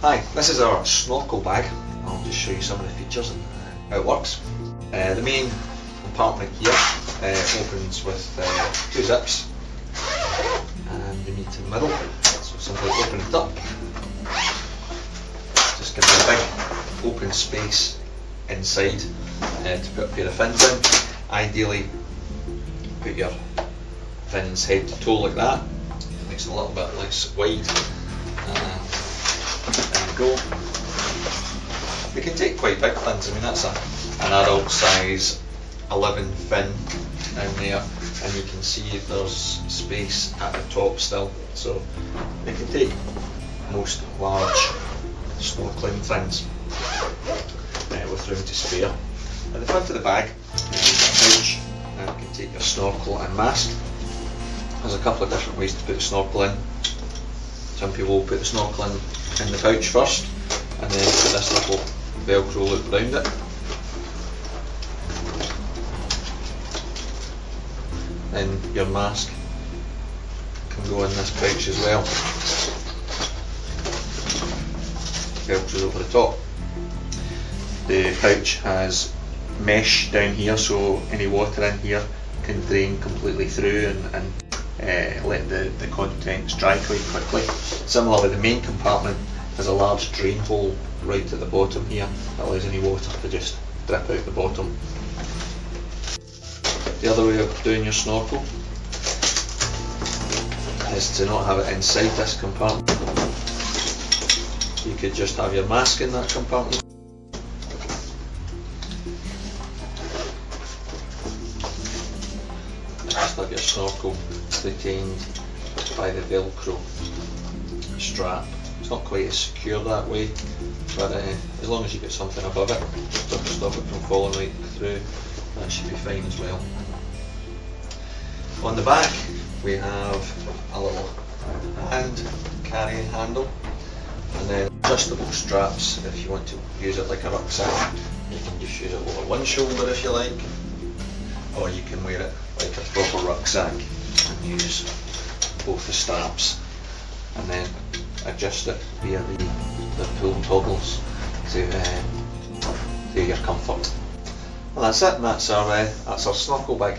Hi, this is our snorkel bag. I'll just show you some of the features and uh, how it works. Uh, the main compartment here uh, opens with uh, two zips and you in the middle. So simply open it up. Just give you a big open space inside uh, to put a pair of fins in. Ideally, put your fins head to toe like that. It makes it a little bit less wide. Go. We can take quite big fins. I mean that's a, an adult size 11 fin down there, and you can see there's space at the top still. So we can take most large snorkeling fins uh, with room to spare. At the front of the bag, there's a pouch and you can take your snorkel and mask. There's a couple of different ways to put the snorkel in. Some people will put the snorkel in, in the pouch first and then put this little velcro loop around it. Then your mask can go in this pouch as well. Velcro's over the top. The pouch has mesh down here so any water in here can drain completely through and, and uh, let the, the contents dry quite quickly. Similarly the main compartment has a large drain hole right at the bottom here that allows any water to just drip out the bottom. The other way of doing your snorkel is to not have it inside this compartment. You could just have your mask in that compartment have your snorkel retained by the velcro strap. It's not quite as secure that way, but uh, as long as you get something above it to stop it from falling right through, that should be fine as well. On the back we have a little hand carrying handle and then adjustable straps if you want to use it like a rucksack. You can just use it over one shoulder if you like or you can wear it like a proper rucksack and use both the straps and then adjust it via the, the pull toggles to, uh, your comfort. Well that's it, that's our, uh, that's our snorkel bag.